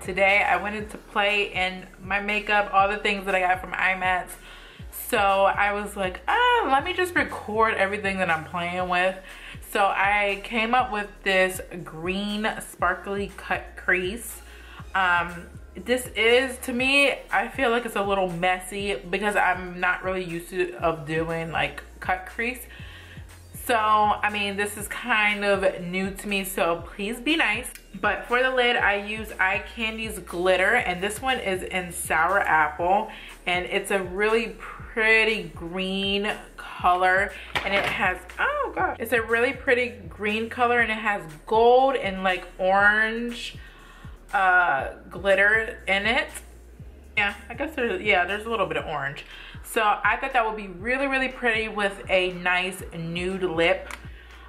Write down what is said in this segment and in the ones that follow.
today I wanted to play in my makeup, all the things that I got from IMATS. So I was like, ah, let me just record everything that I'm playing with. So I came up with this green sparkly cut crease. Um, this is, to me, I feel like it's a little messy because I'm not really used to of doing like cut crease. So, I mean, this is kind of new to me, so please be nice. But for the lid, I use Eye Kandy's glitter, and this one is in Sour Apple, and it's a really pretty green color, and it has, oh god, it's a really pretty green color, and it has gold and like orange uh, glitter in it. Yeah, I guess there's, yeah, there's a little bit of orange. So I thought that would be really, really pretty with a nice nude lip.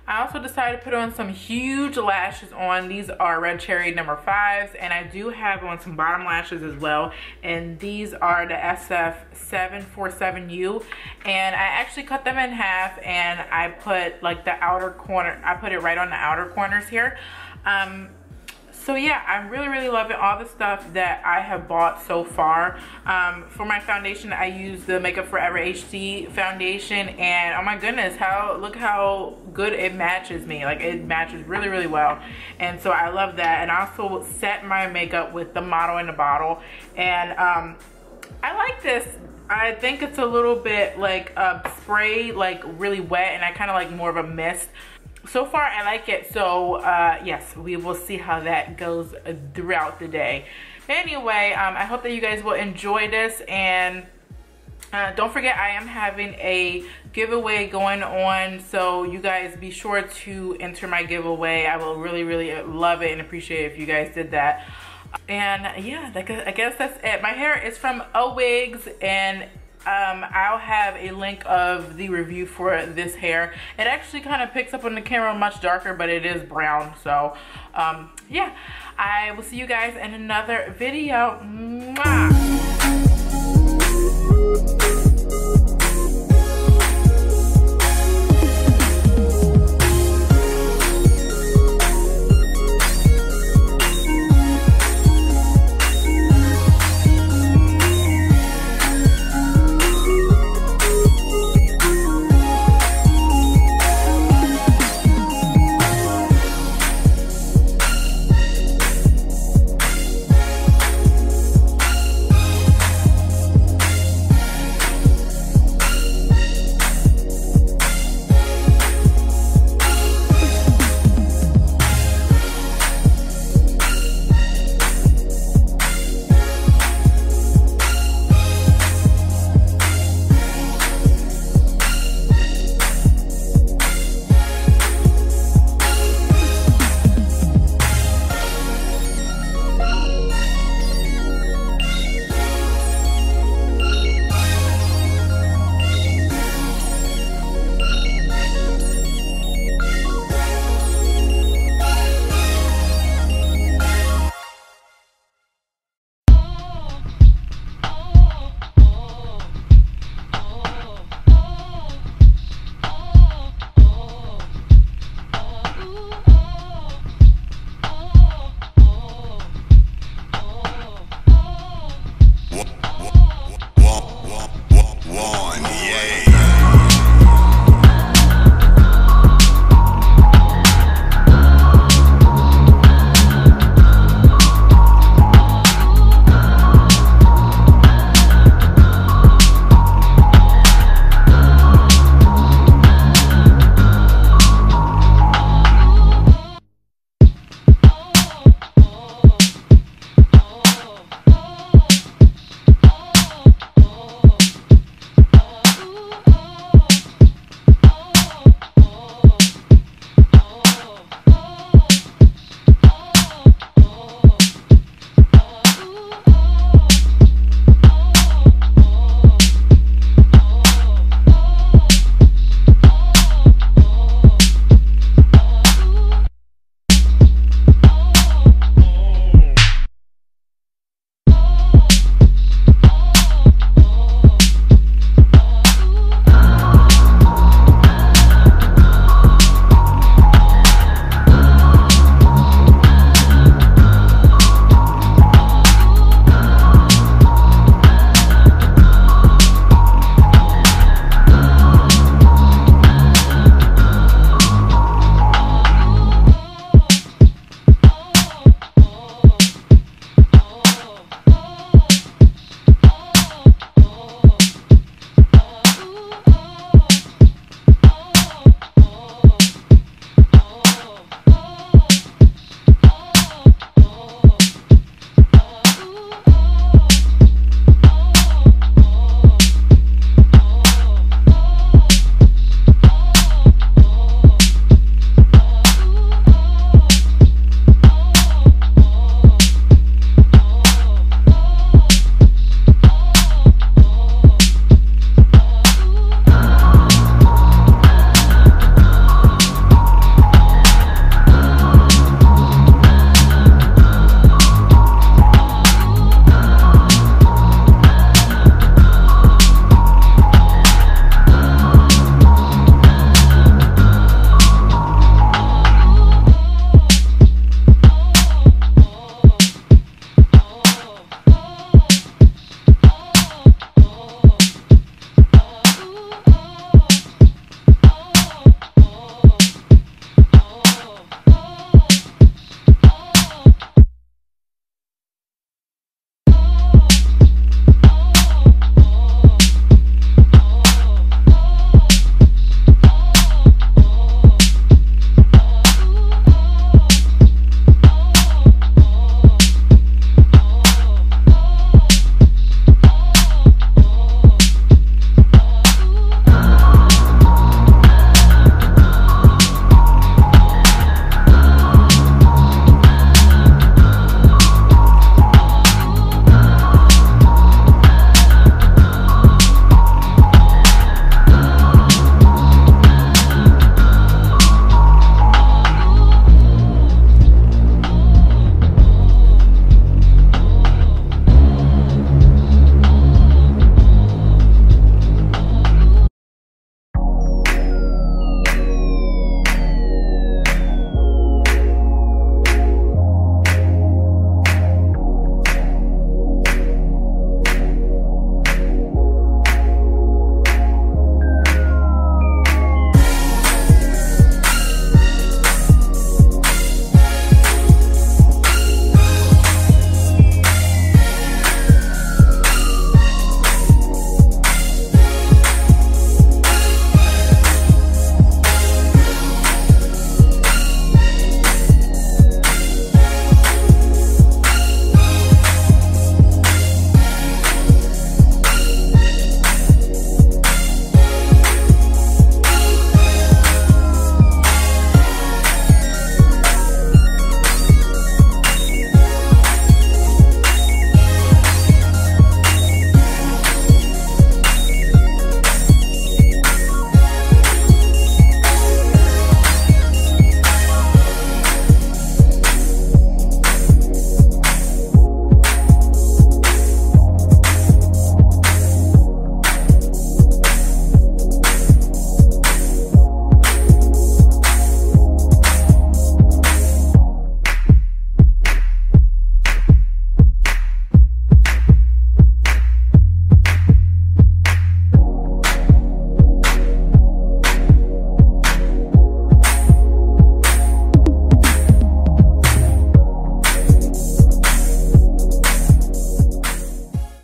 I also decided to put on some huge lashes on. These are Red Cherry number fives, and I do have on some bottom lashes as well. And these are the SF747U. And I actually cut them in half, and I put like the outer corner, I put it right on the outer corners here. Um, so yeah i'm really really loving all the stuff that i have bought so far. Um, for my foundation i use the makeup forever hd foundation and oh my goodness how look how good it matches me. Like it matches really really well. And so i love that. And i also set my makeup with the model in the bottle. And um, i like this. I think it's a little bit like a spray, like really wet, and I kind of like more of a mist so far I like it. So uh, yes, we will see how that goes throughout the day. Anyway, um, I hope that you guys will enjoy this and uh, don't forget I am having a giveaway going on so you guys be sure to enter my giveaway. I will really really love it and appreciate it if you guys did that. And yeah, I guess that's it. My hair is from Owigs and um, I'll have a link of the review for this hair. It actually kind of picks up on the camera much darker, but it is brown. So um, yeah, I will see you guys in another video. Mwah!